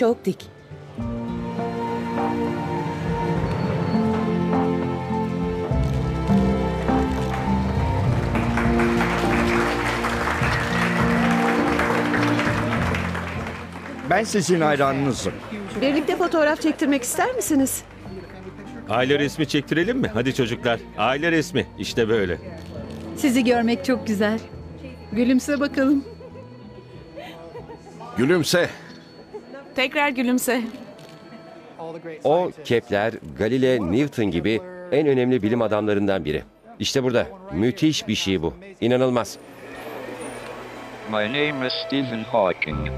Çok dik. Ben sizin hayranınızım. Birlikte fotoğraf çektirmek ister misiniz? Aile resmi çektirelim mi? Hadi çocuklar. Aile resmi. İşte böyle. Sizi görmek çok güzel. Gülümse bakalım. Gülümse. Tekrar gülümse. O Kepler, Galile, Newton gibi en önemli bilim adamlarından biri. İşte burada. Müthiş bir şey bu. İnanılmaz. My name is Stephen Hawking.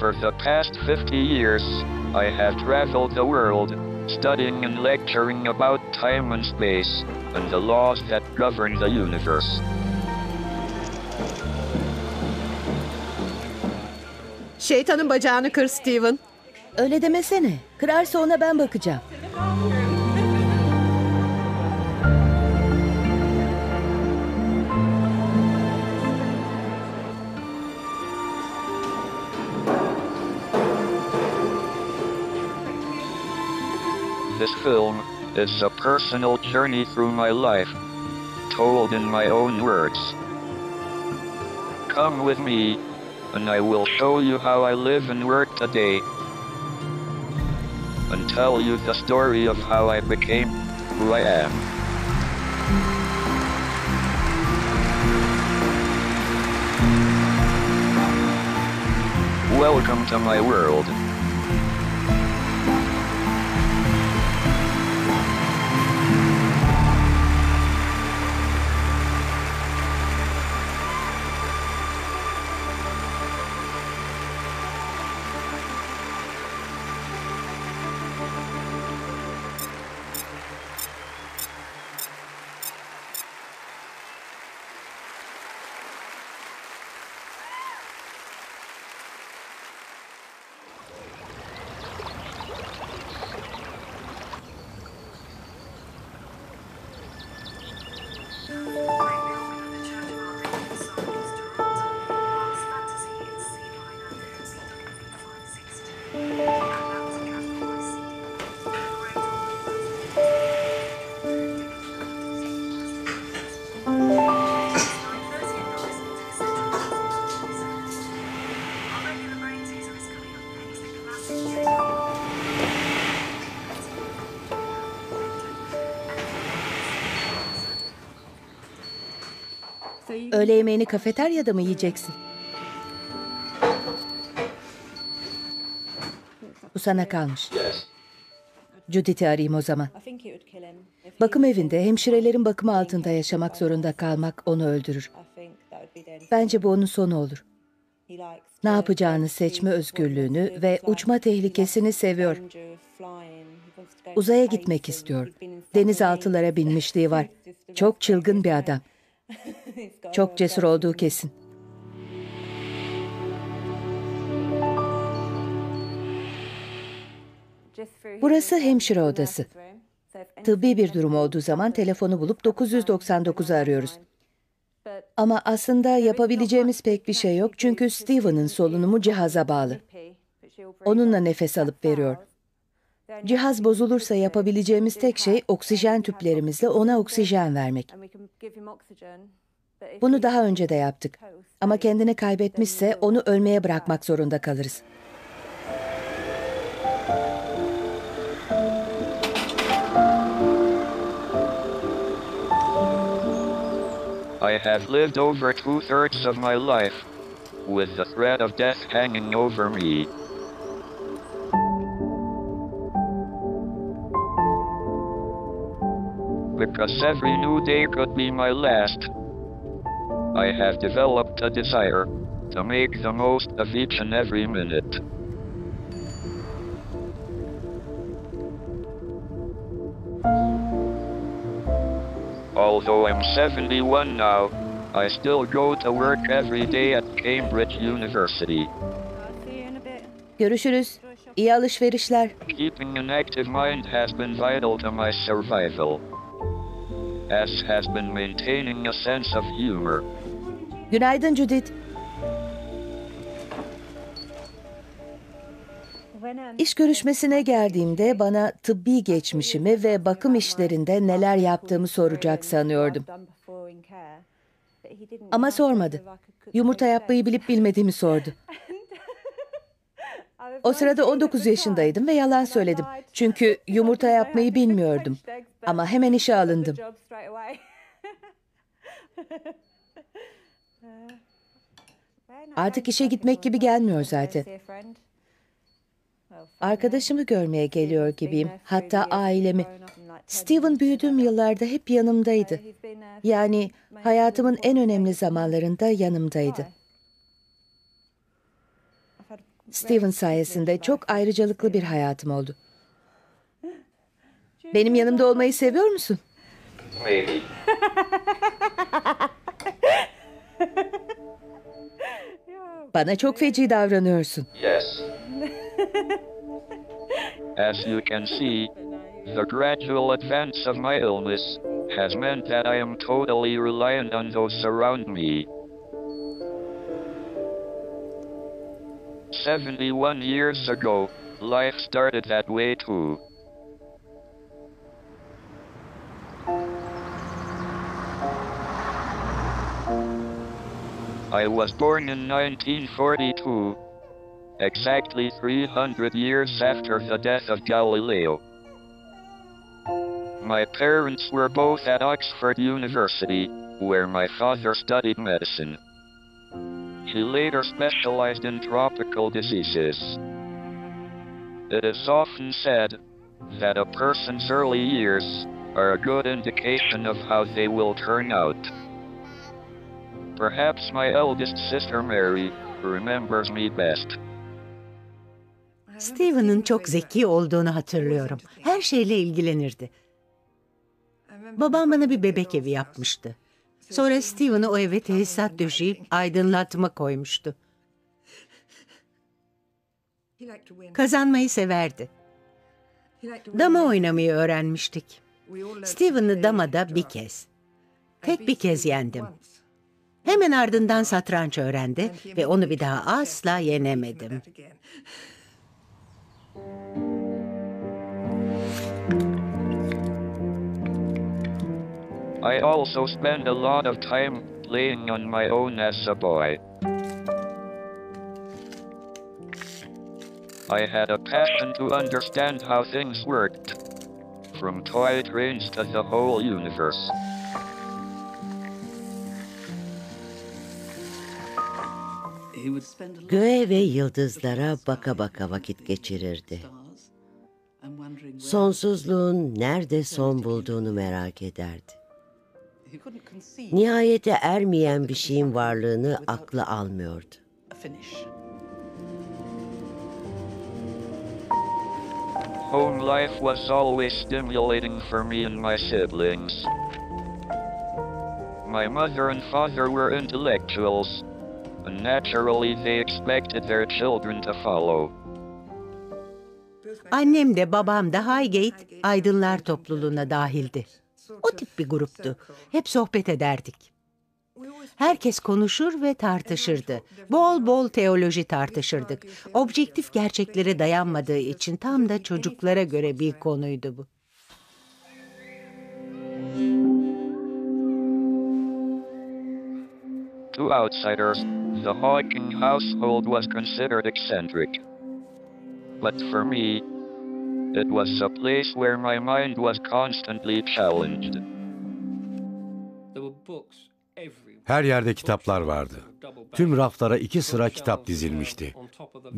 For the past 50 years, I have traveled the world, studying and lecturing about time and space, and the laws that govern the universe. Şeytanın bacağını kır Steven. Öyle demesene. Kırarsa ona ben bakacağım. This film is a personal journey through my life, told in my own words. Come with me, and I will show you how I live and work today, and tell you the story of how I became who I am. Welcome to my world. Öğle yemeğini kafeteryada mı yiyeceksin? Bu sana kalmış. Judith'i arayayım o zaman. Bakım evinde hemşirelerin bakımı altında yaşamak zorunda kalmak onu öldürür. Bence bu onun sonu olur. Ne yapacağını seçme özgürlüğünü ve uçma tehlikesini seviyor. Uzaya gitmek istiyor. Denizaltılara binmişliği var. Çok çılgın bir adam. Çok cesur olduğu kesin. Burası hemşire odası. Tıbbi bir durum olduğu zaman telefonu bulup 999'u arıyoruz. Ama aslında yapabileceğimiz pek bir şey yok çünkü Steven'ın solunumu cihaza bağlı. Onunla nefes alıp veriyor. Cihaz bozulursa yapabileceğimiz tek şey oksijen tüplerimizle ona oksijen vermek. Bunu daha önce de yaptık. Ama kendini kaybetmişse onu ölmeye bırakmak zorunda kalırız. I have lived over two thirds of my life with the threat of death hanging over me. Because every new day could be my last, I have developed a desire to make the most of each and every minute. Although I'm 71 now, I still go to work every day at Cambridge University. Görüşürüz. İyi alışverişler. Keeping an active mind has been vital to my survival, as has been maintaining a sense of humor. Günaydın Judith. İş görüşmesine geldiğimde bana tıbbi geçmişimi ve bakım işlerinde neler yaptığımı soracak sanıyordum. Ama sormadı. Yumurta yapmayı bilip bilmediğimi sordu. O sırada 19 yaşındaydım ve yalan söyledim. Çünkü yumurta yapmayı bilmiyordum. Ama hemen işe alındım. Artık işe gitmek gibi gelmiyor zaten. Arkadaşımı görmeye geliyor gibiyim. Hatta ailemi. Steven büyüdüğüm yıllarda hep yanımdaydı. Yani hayatımın en önemli zamanlarında yanımdaydı. Steven sayesinde çok ayrıcalıklı bir hayatım oldu. Benim yanımda olmayı seviyor musun? Maybe. Bana çok feci davranıyorsun. Yes. As you can see, the gradual advance of my illness has meant that I am totally reliant on those around me. 71 years ago, life started that way too. I was born in 1942, exactly 300 years after the death of Galileo. My parents were both at Oxford University, where my father studied medicine. He later specialized in tropical diseases. It is often said that a person's early years are a good indication of how they will turn out. Perhaps my eldest sister Mary remembers me best. Steven'ın çok zeki olduğunu hatırlıyorum. Her şeyle ilgilenirdi. Babam bana bir bebek evi yapmıştı. Sonra Steven'ı o eve tesisat döşeyip aydınlatma koymuştu. Kazanmayı severdi. Dama oynamayı öğrenmiştik. Steven'ı damada bir kez. Tek bir kez yendim. Hemen ardından satranç öğrendi ve onu bir daha asla yenemedim. I also spent a lot of time playing on my own as a boy. I had a passion to understand how things worked, from toy trains to the whole universe. Göğe ve yıldızlara baka baka vakit geçirirdi. Sonsuzluğun nerede son bulduğunu merak ederdi. Nihayete ermeyen bir şeyin varlığını aklı almıyordu. Home life was always stimulating for me and my siblings. My mother and father were intellectuals, naturally they expected their children to follow. Annem de babam da Highgate Aydınlar topluluğuna dahildi. O tip bir gruptu. Hep sohbet ederdik. Herkes konuşur ve tartışırdı. Bol bol teoloji tartışırdık. Objektif gerçeklere dayanmadığı için tam da çocuklara göre bir konuydu bu. To outsiders, the Hawking household was considered eccentric. But for me, it was a place where my mind was constantly challenged. Her yerde kitaplar vardı. Tüm raflara iki sıra kitap dizilmişti.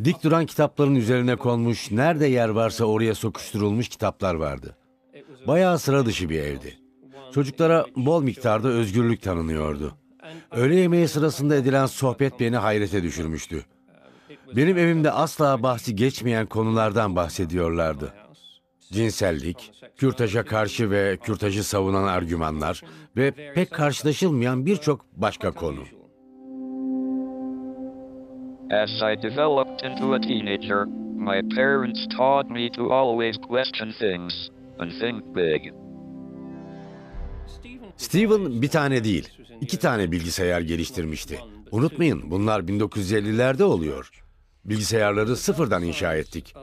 Dik duran kitapların üzerine konmuş, nerede yer varsa oraya sokuşturulmuş kitaplar vardı. Bayağı sıra dışı bir evdi. Çocuklara bol miktarda özgürlük tanınıyordu. Öğle yemeği sırasında edilen sohbet beni hayrete düşürmüştü. Benim evimde asla bahsi geçmeyen konulardan bahsediyorlardı. Cinsellik, kürtaja karşı ve kürtajı savunan argümanlar ve pek karşılaşılmayan birçok başka konu. As I developed into a teenager, my parents taught me to always question things and think big. Steven bir tane değil, iki tane bilgisayar geliştirmişti. Unutmayın bunlar 1950'lerde oluyor. Bilgisayarları sıfırdan inşa ettik.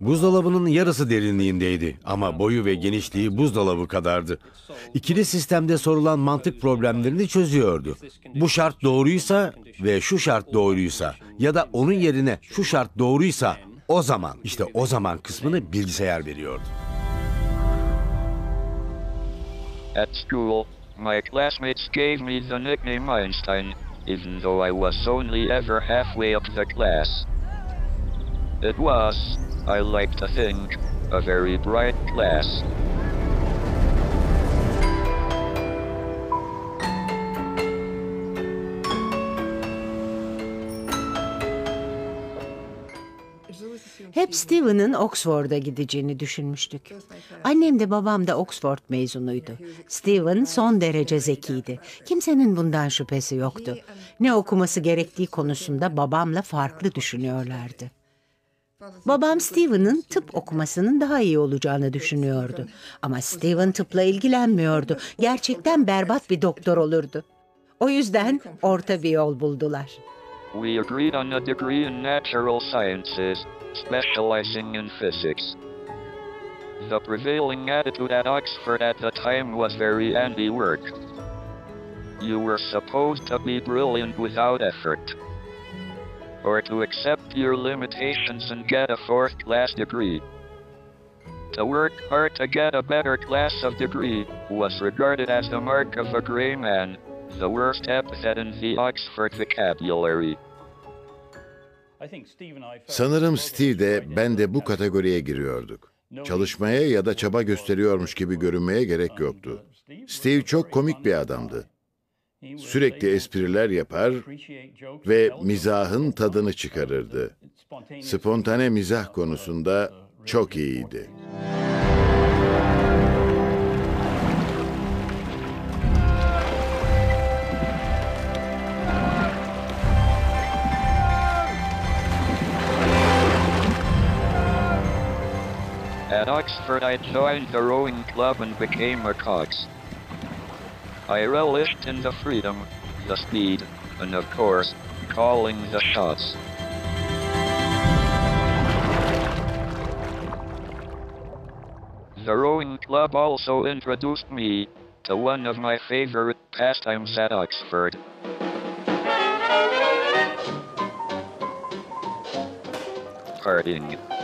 Buzdolabının yarısı derinliğindeydi ama boyu ve genişliği buzdolabı kadardı. İkili sistemde sorulan mantık problemlerini çözüyordu. Bu şart doğruysa ve şu şart doğruysa ya da onun yerine şu şart doğruysa o zaman işte o zaman kısmını bilgisayar veriyordu. At school, my classmates gave me the nickname Einstein, even though I was only ever halfway up the class. It was, I like to think, a very bright class. Hep Steven'ın Oxford'a gideceğini düşünmüştük. Annem de babam da Oxford mezunuydu. Steven son derece zekiydi. Kimsenin bundan şüphesi yoktu. Ne okuması gerektiği konusunda babamla farklı düşünüyorlardı. Babam Steven'ın tıp okumasının daha iyi olacağını düşünüyordu. Ama Steven tıpla ilgilenmiyordu. Gerçekten berbat bir doktor olurdu. O yüzden orta bir yol buldular. We agreed on a degree in natural sciences, specializing in physics. The prevailing attitude at Oxford at the time was very anti-work. You were supposed to be brilliant without effort, or to accept your limitations and get a fourth-class degree. To work hard to get a better class of degree was regarded as the mark of a grey man, the worst epithet in the Oxford vocabulary. Sanırım Steve de ben de bu kategoriye giriyorduk. Çalışmaya ya da çaba gösteriyormuş gibi görünmeye gerek yoktu. Steve çok komik bir adamdı. Sürekli espriler yapar ve mizahın tadını çıkarırdı. Spontane mizah konusunda çok iyiydi. At Oxford, I joined the rowing club and became a cox. I relished in the freedom, the speed, and of course, calling the shots. The rowing club also introduced me to one of my favorite pastimes at Oxford. Partying.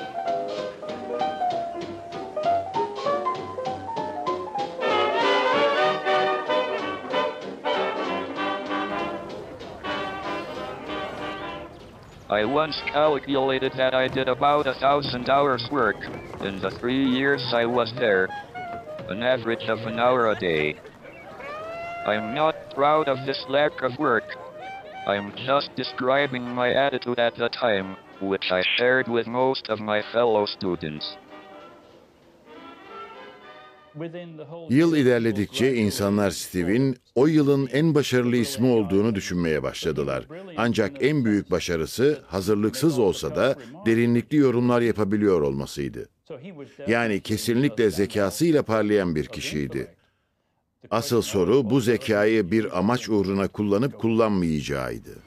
I once calculated that I did about a thousand hours work in the three years I was there, an average of an hour a day. I'm not proud of this lack of work. I'm just describing my attitude at the time, which I shared with most of my fellow students. Yıl ilerledikçe insanlar Steve'in o yılın en başarılı ismi olduğunu düşünmeye başladılar. Ancak en büyük başarısı hazırlıksız olsa da derinlikli yorumlar yapabiliyor olmasıydı. Yani kesinlikle zekasıyla parlayan bir kişiydi. Asıl soru bu zekayı bir amaç uğruna kullanıp kullanmayacağıydı.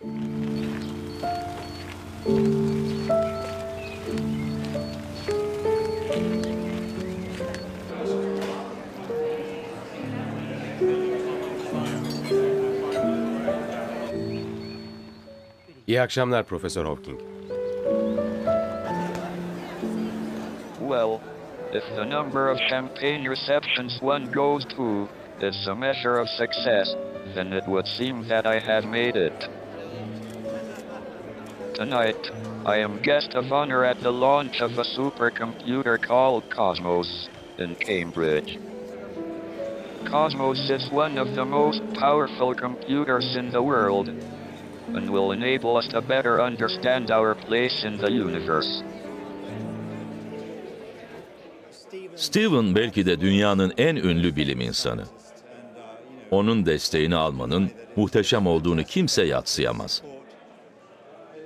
İyi akşamlar Profesör Hawking. Well, if the number of champagne receptions one goes to is a measure of success, then it would seem that I have made it. Tonight, I am guest of honor at the launch of a supercomputer called Cosmos in Cambridge. Cosmos is one of the most powerful computers in the world and will enable us to better understand our place in the universe. Steven belki de dünyanın en ünlü bilim insanı. Onun desteğini almanın muhteşem olduğunu kimse yatsıyamaz.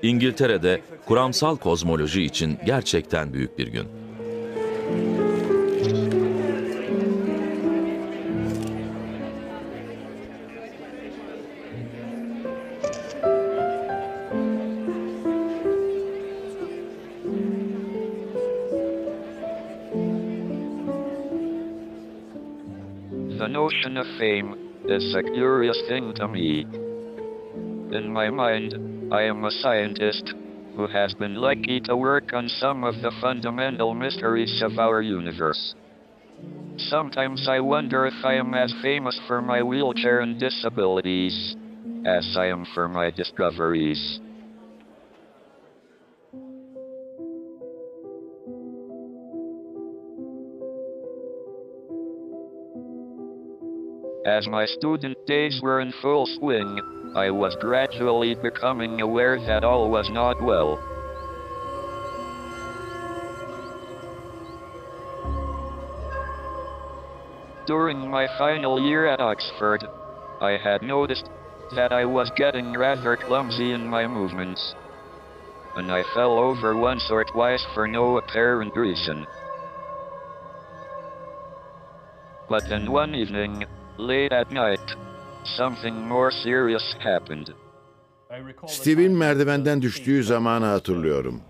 İngiltere'de kuramsal kozmoloji için gerçekten büyük bir gün. Of fame is a curious thing to me. In my mind, I am a scientist who has been lucky to work on some of the fundamental mysteries of our universe. Sometimes I wonder if I am as famous for my wheelchair and disabilities as I am for my discoveries. As my student days were in full swing, I was gradually becoming aware that all was not well. During my final year at Oxford, I had noticed that I was getting rather clumsy in my movements. And I fell over once or twice for no apparent reason. But then one evening, late at night, something more serious happened. Steve'in merdivenden düştüğü zamanı hatırlıyorum.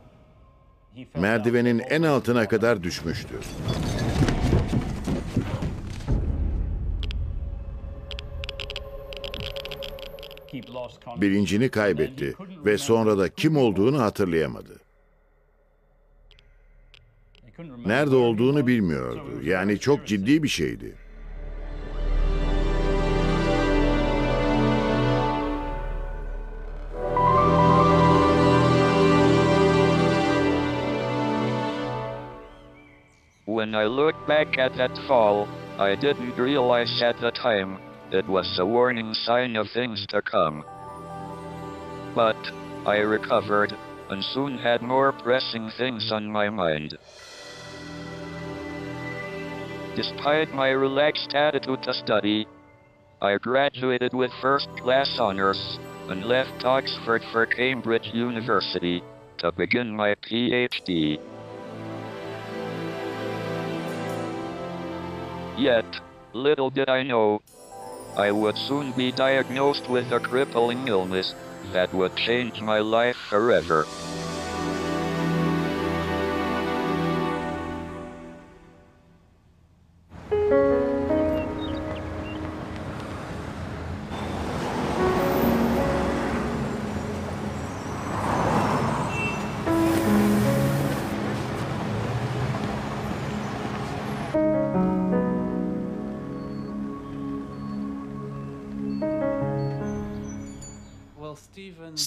Merdivenin en altına kadar düşmüştü. Bilincini kaybetti ve sonra da kim olduğunu hatırlayamadı. Nerede olduğunu bilmiyordu. Yani çok ciddi bir şeydi. When I look back at that fall, I didn't realize at the time it was a warning sign of things to come. But I recovered and soon had more pressing things on my mind. Despite my relaxed attitude to study, I graduated with first class honors and left Oxford for Cambridge University to begin my PhD. Yet, little did I know, I would soon be diagnosed with a crippling illness that would change my life forever.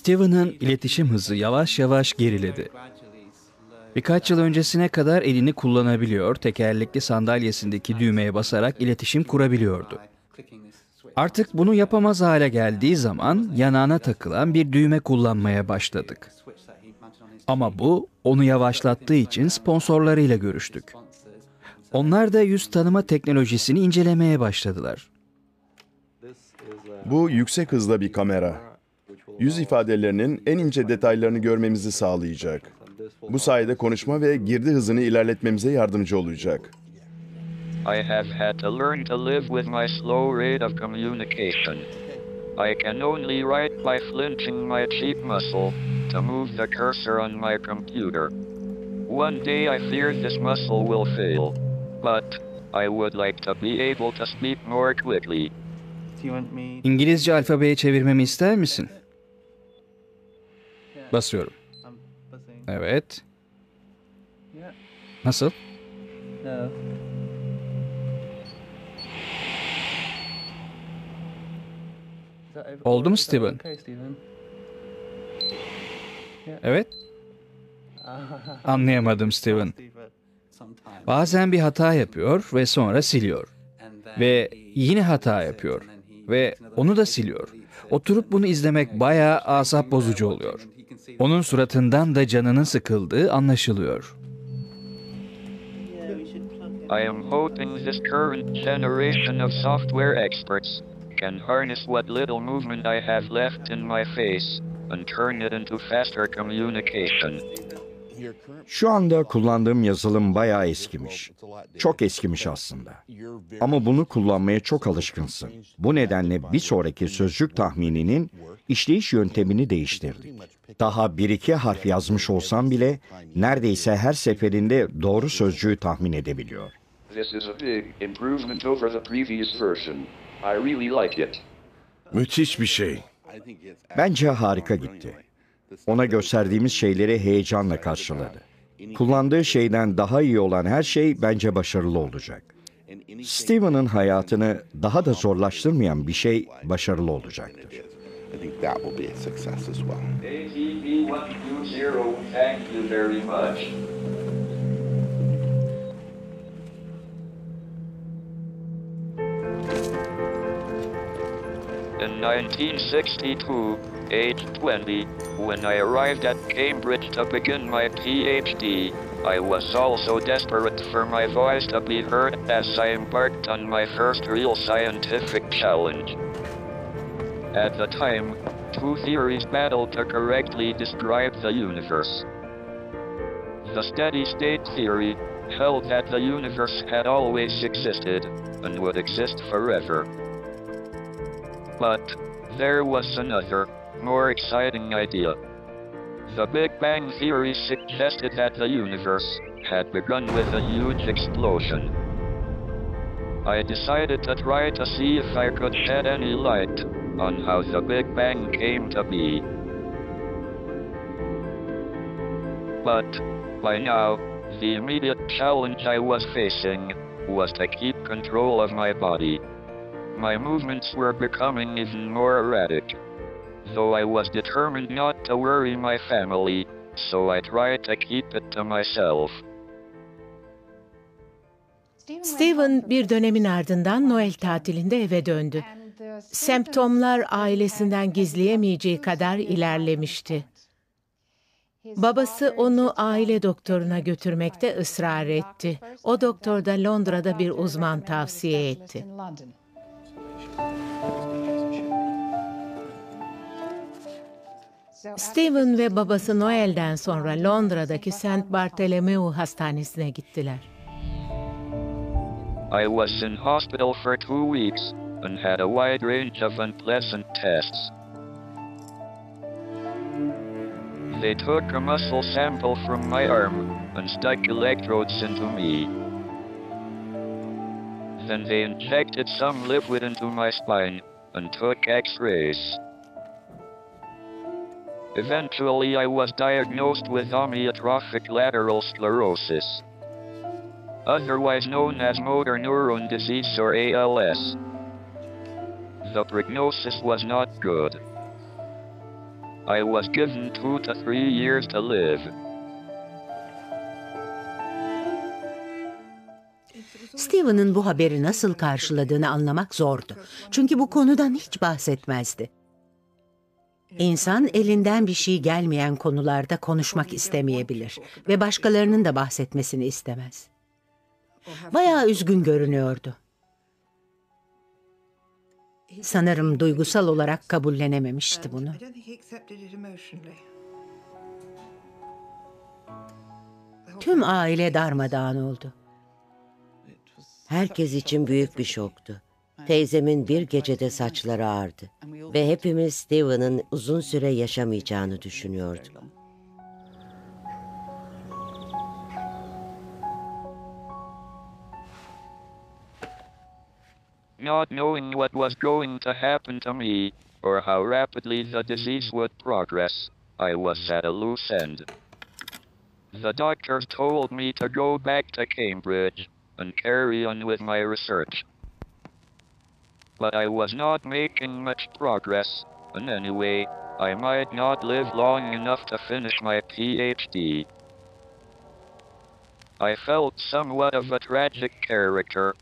Steven'ın iletişim hızı yavaş yavaş geriledi. Birkaç yıl öncesine kadar elini kullanabiliyor, tekerlekli sandalyesindeki düğmeye basarak iletişim kurabiliyordu. Artık bunu yapamaz hale geldiği zaman yanağına takılan bir düğme kullanmaya başladık. Ama bu onu yavaşlattığı için sponsorlarıyla görüştük. Onlar da yüz tanıma teknolojisini incelemeye başladılar. Bu yüksek hızda bir kamera. Yüz ifadelerinin en ince detaylarını görmemizi sağlayacak. Bu sayede konuşma ve girdi hızını ilerletmemize yardımcı olacak. I have had to learn to live with my slow rate of communication. I can only write by flinching my cheek muscle to move the cursor on my computer. One day I fear this muscle will fail, but I would like to be able to speak more quickly. İngilizce alfabeye çevirmemi ister misin? Basıyorum. Evet. Nasıl? Oldu mu Steven? Evet. Anlayamadım Steven. Bazen bir hata yapıyor ve sonra siliyor. Ve yine hata yapıyor. Ve onu da siliyor. Oturup bunu izlemek bayağı asap bozucu oluyor. Onun suratından da canının sıkıldığı anlaşılıyor. I am hoping this current generation of software experts can harness what little movement I have left in my face and turn it into faster communication. Şu anda kullandığım yazılım bayağı eskimiş. Çok eskimiş aslında. Ama bunu kullanmaya çok alışkınsın. Bu nedenle bir sonraki sözcük tahmininin işleyiş yöntemini değiştirdik. Daha bir iki harf yazmış olsam bile neredeyse her seferinde doğru sözcüğü tahmin edebiliyor. Really like. Müthiş bir şey. Bence harika gitti. Ona gösterdiğimiz şeyleri heyecanla karşıladı. Kullandığı şeyden daha iyi olan her şey bence başarılı olacak. Steven'ın hayatını daha da zorlaştırmayan bir şey başarılı olacaktır. I think that will be a success as well. ATP120, thank you very much. In 1962, age 20, when I arrived at Cambridge to begin my PhD, I was also desperate for my voice to be heard as I embarked on my first real scientific challenge. At the time, two theories battled to correctly describe the universe. The steady state theory held that the universe had always existed and would exist forever. But there was another, more exciting idea. The Big Bang Theory suggested that the universe had begun with a huge explosion. I decided to try to see if I could shed any light on how the Big Bang came to be. But, by now, the immediate challenge I was facing was to keep control of my body. My movements were becoming even more erratic. Though I was determined not to worry my family, so I tried to keep it to myself. Steven bir dönemin ardından Noel tatilinde eve döndü. Semptomlar ailesinden gizleyemeyeceği kadar ilerlemişti. Babası onu aile doktoruna götürmekte ısrar etti. O doktor da Londra'da bir uzman tavsiye etti. Steven ve babası Noel'den sonra Londra'daki St. Bartholomew Hastanesi'ne gittiler. I was in hospital for two weeks and had a wide range of unpleasant tests. They took a muscle sample from my arm and stuck electrodes into me. Then they injected some liquid into my spine and took x-rays. Eventually I was diagnosed with amyotrophic lateral sclerosis, otherwise known as motor neuron disease or ALS. The prognosis was not good. I was given two to three years to live. Steven'ın bu haberi nasıl karşıladığını anlamak zordu. Çünkü bu konudan hiç bahsetmezdi. İnsan elinden bir şey gelmeyen konularda konuşmak istemeyebilir ve başkalarının da bahsetmesini istemez. Bayağı üzgün görünüyordu. Sanırım duygusal olarak kabullenememişti bunu. Tüm aile darmadağın oldu. Herkes için büyük bir şoktu. Teyzemin bir gecede saçları ağardı ve hepimiz Steven'ın uzun süre yaşamayacağını düşünüyorduk. Not knowing what was going to happen to me, or how rapidly the disease would progress, I was at a loose end. The doctors told me to go back to Cambridge and carry on with my research. But I was not making much progress, and anyway, I might not live long enough to finish my PhD. I felt somewhat of a tragic character.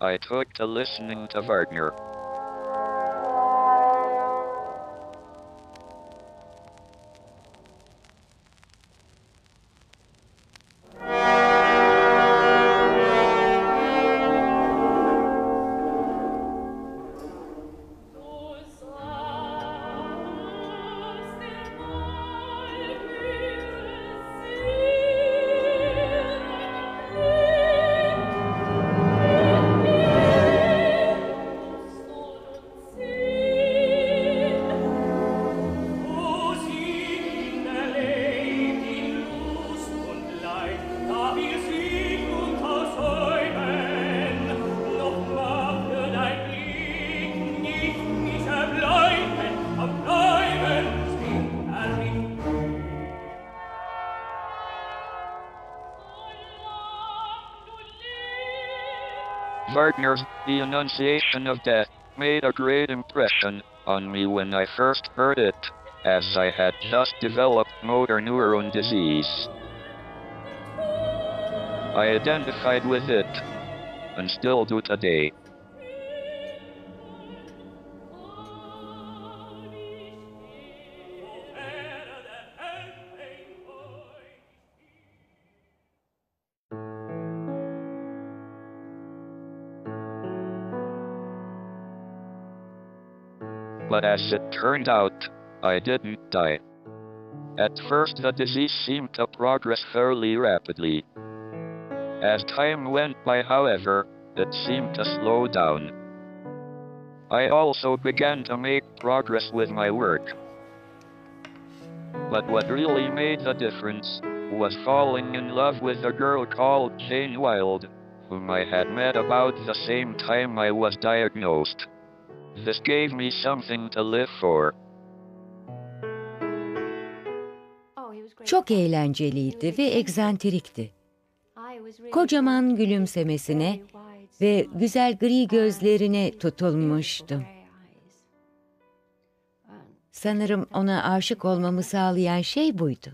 I took to listening to Wagner. Wagner's The Annunciation of Death made a great impression on me when I first heard it, as I had just developed motor neuron disease. I identified with it, and still do today. As it turned out, I didn't die. At first the disease seemed to progress fairly rapidly. As time went by, however, it seemed to slow down. I also began to make progress with my work. But what really made the difference was falling in love with a girl called Jane Wilde, whom I had met about the same time I was diagnosed. This gave me something to live for. Çok eğlenceliydi ve egzantrikti. Kocaman gülümsemesine ve güzel gri gözlerine tutulmuştum. Sanırım ona aşık olmamı sağlayan şey buydu.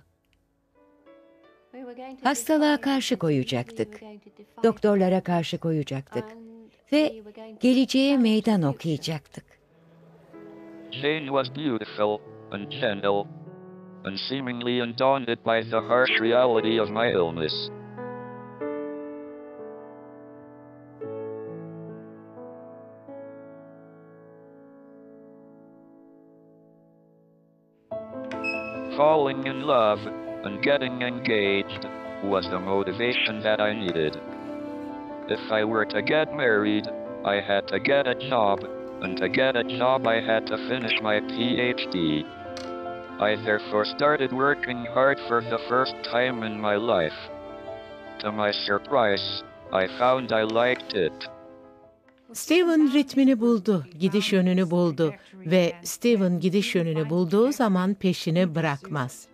Hastalığa karşı koyacaktık. Doktorlara karşı koyacaktık. Ve geleceğe meydan okuyacaktık. Jane was beautiful and gentle, and seemingly undaunted by the harsh reality of my illness. Falling in love and getting engaged was the motivation that I needed. If I were to get married, I had to get a job, and to get a job I had to finish my PhD. I therefore started working hard for the first time in my life. To my surprise, I found I liked it. Steven ritmini buldu, gidiş yönünü buldu ve Steven gidiş yönünü bulduğu zaman peşini bırakmaz.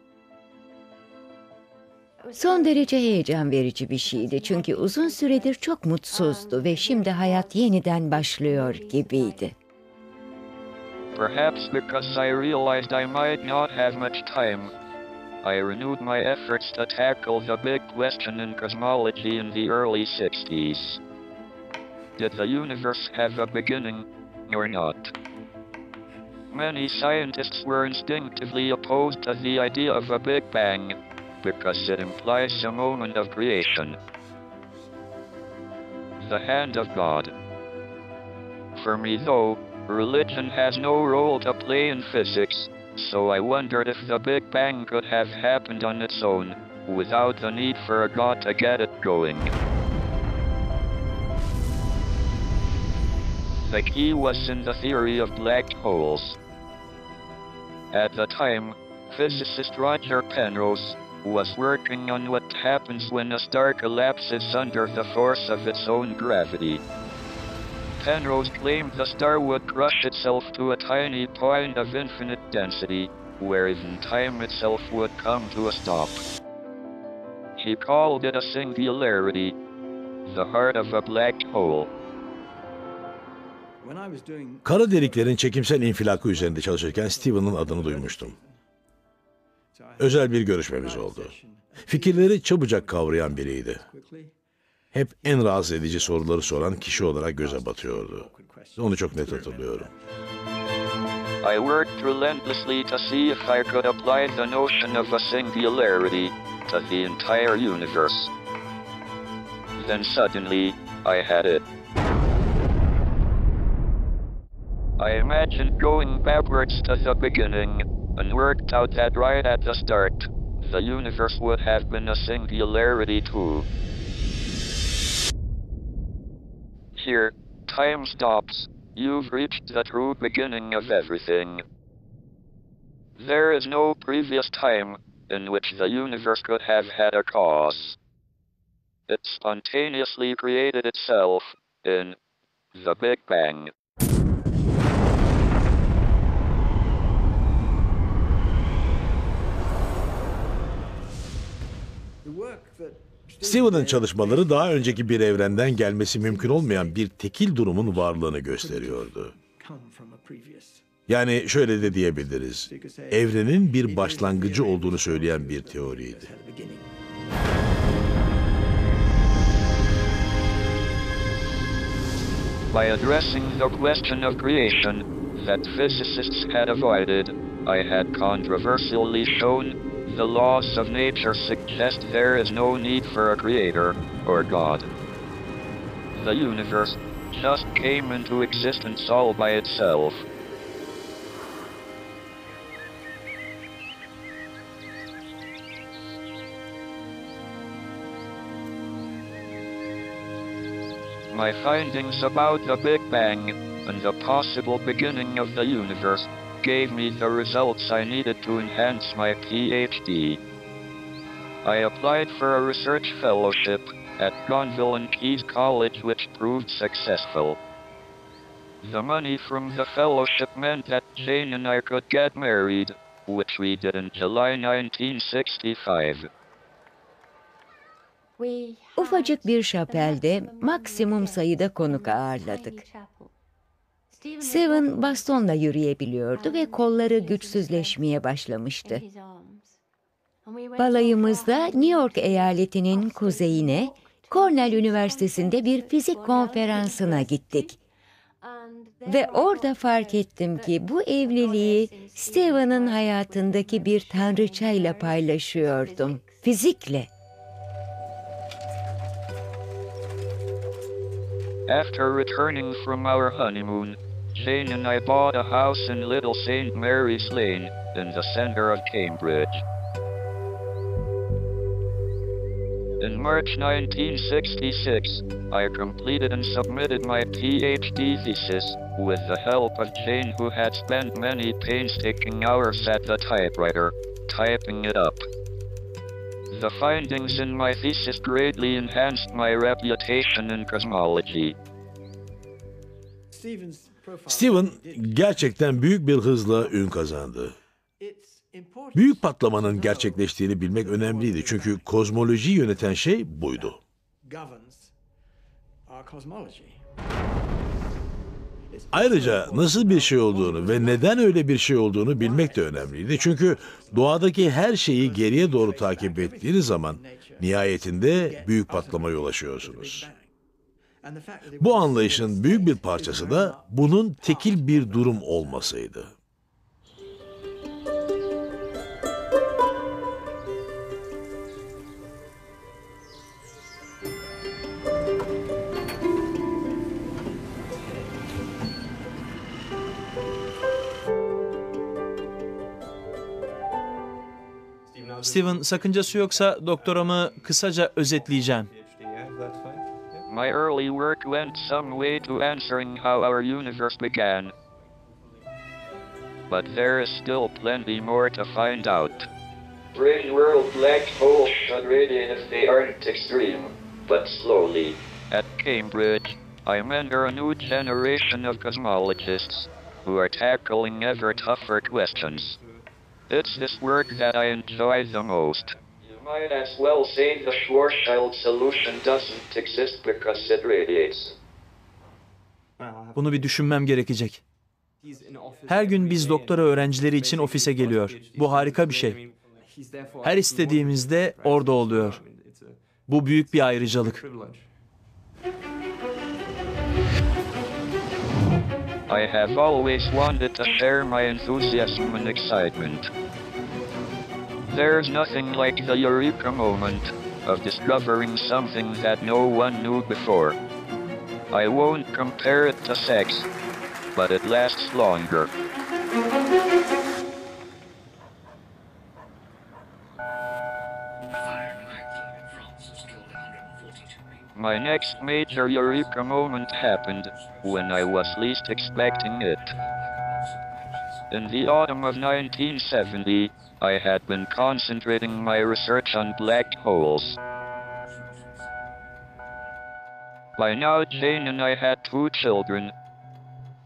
Son derece heyecan verici bir şeydi çünkü uzun süredir çok mutsuzdu ve şimdi hayat yeniden başlıyor gibiydi. Perhaps because I realized I might not have much time, I renewed my efforts to tackle the big question in cosmology in the early 60s. Did the universe have a beginning, or not? Many scientists were instinctively opposed to the idea of a Big Bang because it implies a moment of creation. The hand of God. For me, though, religion has no role to play in physics, so I wondered if the Big Bang could have happened on its own, without the need for a God to get it going. The key was in the theory of black holes. At the time, physicist Roger Penrose was working on what happens when a star collapses under the force of its own gravity. Penrose claimed the star would crush itself to a tiny point of infinite density, where even time itself would come to a stop. He called it a singularity, the heart of a black hole. Kara deliklerin çekimsel infilakı üzerinde çalışırken Steven'ın adını duymuştum. Özel bir görüşmemiz oldu. Fikirleri çabucak kavrayan biriydi. Hep en rahatsız edici soruları soran kişi olarak göze batıyordu. Onu çok net hatırlıyorum. I worked relentlessly to see if I could apply the notion of a singularity to the entire universe. Then suddenly, I had it. I imagined going backwards to the beginning, and worked out that right at the start, the universe would have been a singularity too. Here, time stops. You've reached the true beginning of everything. There is no previous time in which the universe could have had a cause. It spontaneously created itself in the Big Bang. Steven'ın çalışmaları daha önceki bir evrenden gelmesi mümkün olmayan bir tekil durumun varlığını gösteriyordu. Yani şöyle de diyebiliriz. Evrenin bir başlangıcı olduğunu söyleyen bir teoriydi. By addressing the question of creation that physicists had avoided, I had controversially shown the laws of nature suggest there is no need for a creator or God. The universe just came into existence all by itself. My findings about the Big Bang and the possible beginning of the universe gave me the results I needed to enhance my PhD. I applied for a research fellowship at Gonville and Keys College which proved successful. The money from the fellowship meant that Jane and I could get married, which we did in July 1965. Ufacık bir şapelde maksimum sayıda konuk ağırladık. Steven bastonla yürüyebiliyordu ve kolları güçsüzleşmeye başlamıştı. Balayımızda New York eyaletinin kuzeyine Cornell Üniversitesi'nde bir fizik konferansına gittik. Ve orada fark ettim ki bu evliliği Steven'ın hayatındaki bir tanrıçayla paylaşıyordum. Fizikle. After returning from our honeymoon, Jane and I bought a house in Little St. Mary's Lane, in the center of Cambridge. In March 1966, I completed and submitted my PhD thesis, with the help of Jane who had spent many painstaking hours at the typewriter, typing it up. The findings in my thesis greatly enhanced my reputation in cosmology. Steven gerçekten büyük bir hızla ün kazandı. Büyük patlamanın gerçekleştiğini bilmek önemliydi çünkü kozmolojiyi yöneten şey buydu. Ayrıca nasıl bir şey olduğunu ve neden öyle bir şey olduğunu bilmek de önemliydi. Çünkü doğadaki her şeyi geriye doğru takip ettiğiniz zaman nihayetinde büyük patlamaya ulaşıyorsunuz. Bu anlayışın büyük bir parçası da bunun tekil bir durum olmasıydı. Steven sakıncası yoksa doktoramı kısaca özetleyeceğim. My early work went some way to answering how our universe began. But there is still plenty more to find out. Brain world black holes should radiate if they aren't extreme, but slowly. At Cambridge, I mentor a new generation of cosmologists who are tackling ever tougher questions. It's this work that I enjoy the most. Might as well say the Schwarzschild solution doesn't exist because it radiates. Bunu bir düşünmem gerekecek. Her gün biz doktora öğrencileri için ofise geliyor. Bu harika bir şey. Her istediğimizde orada oluyor. Bu büyük bir ayrıcalık. I have always wanted to share my enthusiasm and excitement. There's nothing like the eureka moment of discovering something that no one knew before. I won't compare it to sex, but it lasts longer. My next major eureka moment happened when I was least expecting it. In the autumn of 1970, I had been concentrating my research on black holes. By now, Jane and I had two children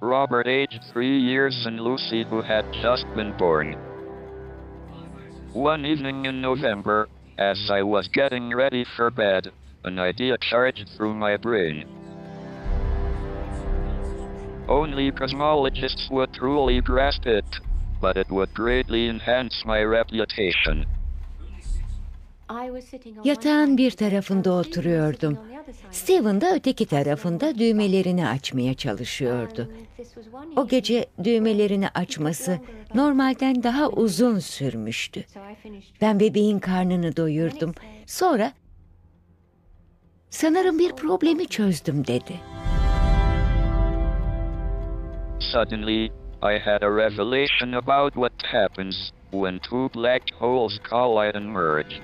Robert, aged three years, and Lucy, who had just been born. One evening in November, As I was getting ready for bed, an idea charged through my brain. Only cosmologists would truly grasp it, but it would greatly enhance my reputation. Yatağın bir tarafında oturuyordum. Steven de öteki tarafında düğmelerini açmaya çalışıyordu. O gece düğmelerini açması normalden daha uzun sürmüştü. Ben bebeğin karnını doyurdum. Sonra sanırım bir problemi çözdüm dedi. Suddenly, I had a revelation about what happens when two black holes collide and merge.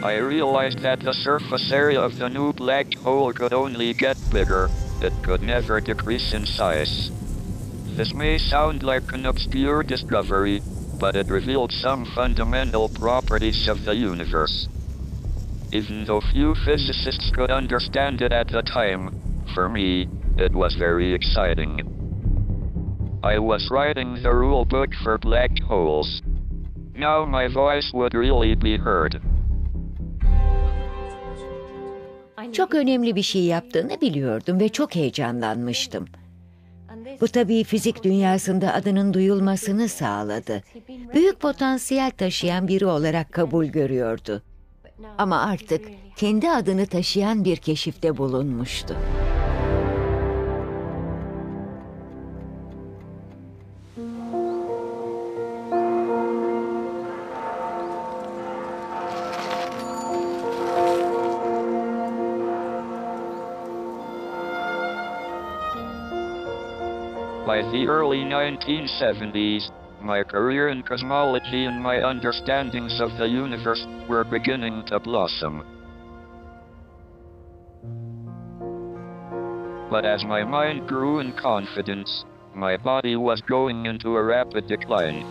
I realized that the surface area of the new black hole could only get bigger, it could never decrease in size. This may sound like an obscure discovery, but it revealed some fundamental properties of the universe. Even though few physicists could understand it at the time, for me, it was very exciting. I was writing the rule book for black holes. Now my voice would really be heard. Çok önemli bir şey yaptığını biliyordum ve çok heyecanlanmıştım. Bu tabii fizik dünyasında adının duyulmasını sağladı. Büyük potansiyel taşıyan biri olarak kabul görüyordu. Ama artık kendi adını taşıyan bir keşifte bulunmuştu. By the early 1970s, my career in cosmology and my understandings of the universe were beginning to blossom. But as my mind grew in confidence, my body was going into a rapid decline.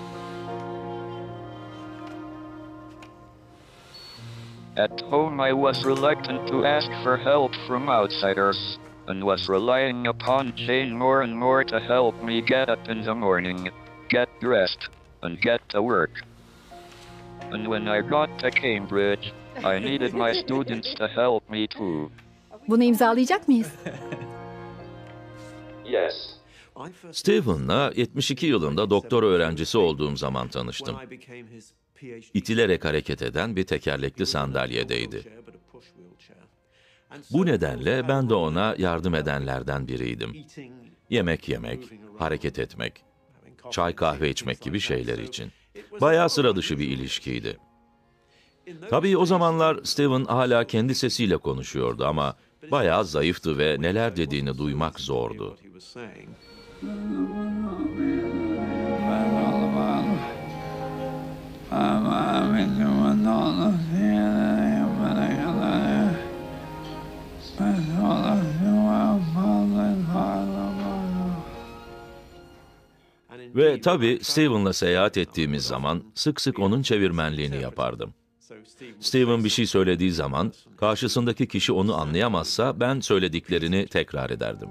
At home, I was reluctant to ask for help from outsiders and was relying upon Jane more and more to help me get up in the morning, get dressed, and get to work. And when I got to Cambridge, I needed my students to help me too. Bunu imzalayacak mıyız? Yes. Stephen'la 72 yılında doktor öğrencisi olduğum zaman tanıştım. İtilerek hareket eden bir tekerlekli sandalyedeydi. Bu nedenle ben de ona yardım edenlerden biriydim. Yemek yemek, hareket etmek, çay kahve içmek gibi şeyler için. Bayağı sıra dışı bir ilişkiydi. Tabii o zamanlar Steven hala kendi sesiyle konuşuyordu ama bayağı zayıftı ve neler dediğini duymak zordu. Ve tabii Steven'la seyahat ettiğimiz zaman sık sık onun çevirmenliğini yapardım. Steven bir şey söylediği zaman karşısındaki kişi onu anlayamazsa ben söylediklerini tekrar ederdim.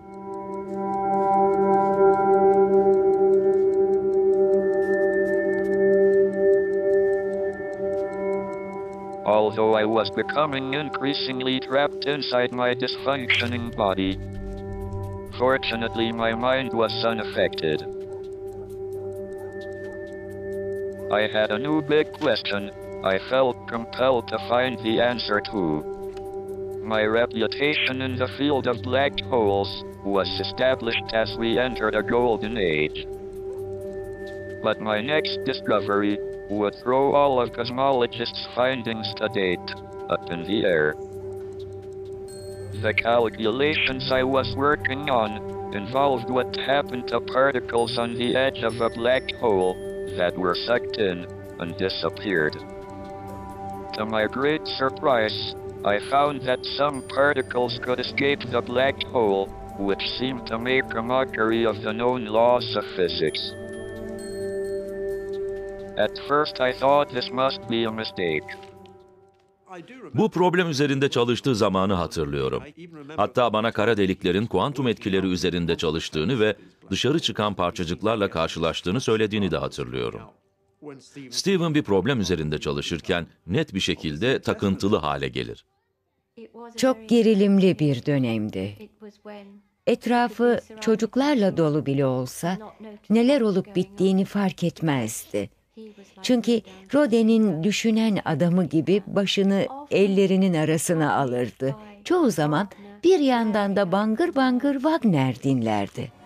Although I was becoming increasingly trapped inside my dysfunctioning body, fortunately my mind was unaffected. I had a new big question I felt compelled to find the answer to. My reputation in the field of black holes was established as we entered a golden age. But my next discovery would throw all of cosmologists' findings to date up in the air. The calculations I was working on involved what happened to particles on the edge of a black hole that were sucked in and disappeared. To my great surprise, I found that some particles could escape the black hole, which seemed to make a mockery of the known laws of physics. At first I thought this must be a mistake. Bu problem üzerinde çalıştığı zamanı hatırlıyorum. Hatta bana kara deliklerin kuantum etkileri üzerinde çalıştığını ve dışarı çıkan parçacıklarla karşılaştığını söylediğini de hatırlıyorum. Steven bir problem üzerinde çalışırken net bir şekilde takıntılı hale gelir. Çok gerilimli bir dönemdi. Etrafı çocuklarla dolu bile olsa neler olup bittiğini fark etmezdi. Çünkü Rode'nin düşünen adamı gibi başını ellerinin arasına alırdı. Çoğu zaman bir yandan da bangır bangır Wagner dinlerdi.